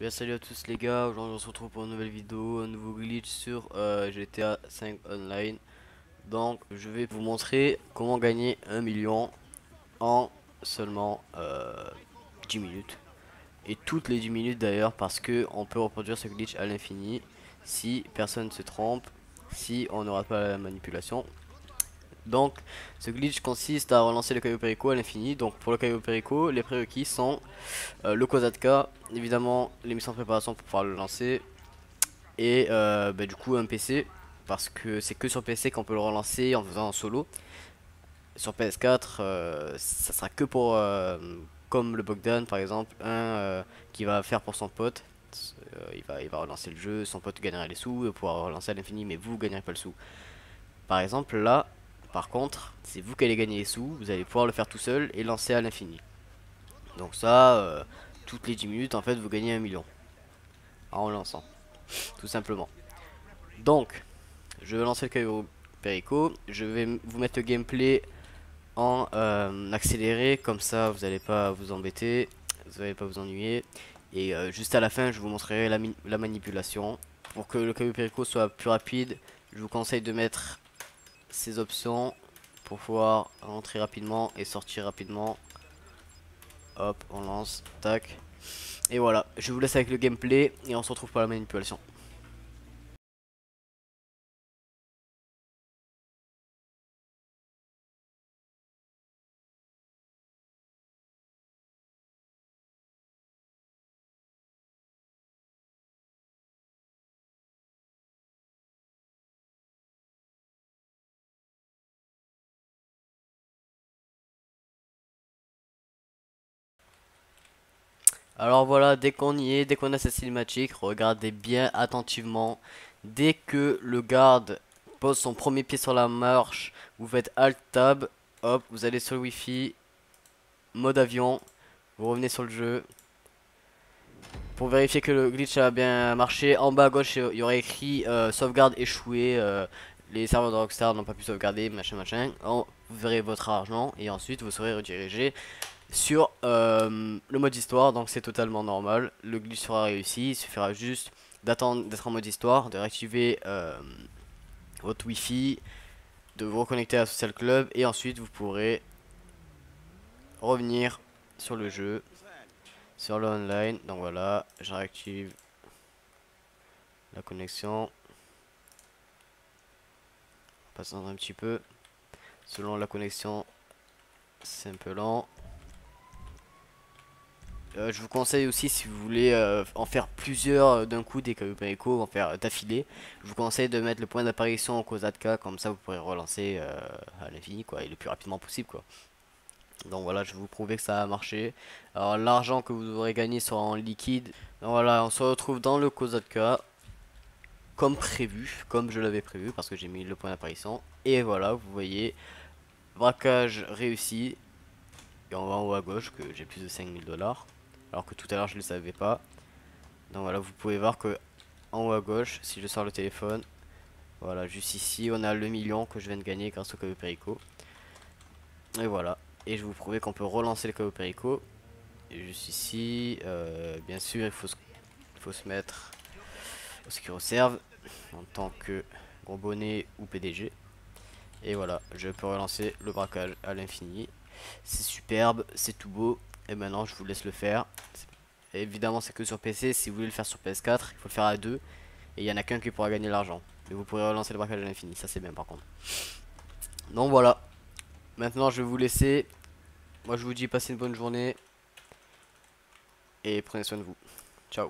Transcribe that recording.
Bien salut à tous les gars, aujourd'hui on se retrouve pour une nouvelle vidéo, un nouveau glitch sur euh, GTA 5 Online. Donc je vais vous montrer comment gagner un million en seulement euh, 10 minutes. Et toutes les 10 minutes d'ailleurs parce que on peut reproduire ce glitch à l'infini si personne ne se trompe, si on n'aura pas la manipulation. Donc ce glitch consiste à relancer le caillou Perico à l'infini. Donc pour le caillou Perico, les prérequis sont euh, le Kozatka, évidemment les missions de préparation pour pouvoir le lancer, et euh, bah, du coup un PC, parce que c'est que sur PC qu'on peut le relancer en faisant en solo. Sur PS4, euh, ça sera que pour, comme le Bogdan par exemple, un qui va faire pour son pote. il, va, il va relancer le jeu, son pote gagnera les sous, pouvoir relancer à l'infini, mais vous gagnerez pas le sou. Par exemple là, par contre, c'est vous qui allez gagner les sous, vous allez pouvoir le faire tout seul et lancer à l'infini. Donc ça, euh, toutes les 10 minutes, en fait, vous gagnez un million. En lançant, tout simplement. Donc, je vais lancer le caillou Perico. Je vais vous mettre le gameplay en euh, accéléré, comme ça vous n'allez pas vous embêter, vous n'allez pas vous ennuyer. Et euh, juste à la fin, je vous montrerai la, la manipulation. Pour que le caillou Perico soit plus rapide, je vous conseille de mettre ces options pour pouvoir rentrer rapidement et sortir rapidement. Hop, on lance, tac. Et voilà, je vous laisse avec le gameplay et on se retrouve pour la manipulation. Alors voilà, dès qu'on y est, dès qu'on a cette cinématique, regardez bien attentivement. Dès que le garde pose son premier pied sur la marche, vous faites Alt Tab, hop, vous allez sur le Wi-Fi, mode avion, vous revenez sur le jeu. Pour vérifier que le glitch a bien marché, en bas à gauche, il y aurait écrit euh, sauvegarde échouée. Euh, les serveurs de Rockstar n'ont pas pu sauvegarder, machin machin. vous verrez votre argent et ensuite vous serez redirigé sur euh, le mode histoire, donc c'est totalement normal. Le glitch sera réussi, il suffira juste d'attendre d'être en mode histoire, de réactiver euh, votre wifi, de vous reconnecter à Social Club et ensuite vous pourrez revenir sur le jeu, sur le online. Donc voilà, je réactive la connexion. Passons un petit peu. Selon la connexion, c'est un peu lent. Euh, je vous conseille aussi si vous voulez euh, en faire plusieurs euh, d'un coup des Echo, en faire d'affilée. Je vous conseille de mettre le point d'apparition en Kozatka, comme ça vous pourrez relancer à l'infini quoi, et le plus rapidement possible quoi. Donc voilà, je vais vous prouver que ça a marché. Alors l'argent que vous aurez gagné sera en liquide. Donc voilà, on se retrouve dans le Kozatka comme prévu, comme je l'avais prévu parce que j'ai mis le point d'apparition. Et voilà, vous voyez, braquage réussi. Et on va en haut à gauche que j'ai plus de 5000 dollars alors que tout à l'heure je ne le savais pas. Donc voilà, vous pouvez voir que en haut à gauche, si je sors le téléphone, voilà, juste ici, on a le million que je viens de gagner grâce au caillou Perico. Et voilà, et je vous prouver qu'on peut relancer le caillou Perico. Et juste ici, euh, bien sûr, il faut se, faut se mettre au ce qui reserve en tant que gros bonnet ou PDG. Et voilà, je peux relancer le braquage à l'infini. C'est superbe, c'est tout beau. Et maintenant, je vous laisse le faire. évidemment, c'est que sur PC. Si vous voulez le faire sur PS4, il faut le faire à deux. Et il y en a qu'un qui pourra gagner l'argent. Mais vous pourrez relancer le braquage à l'infini. Ça, c'est bien par contre. Donc voilà. Maintenant, je vais vous laisser. Moi, je vous dis passez une bonne journée. Et prenez soin de vous. Ciao.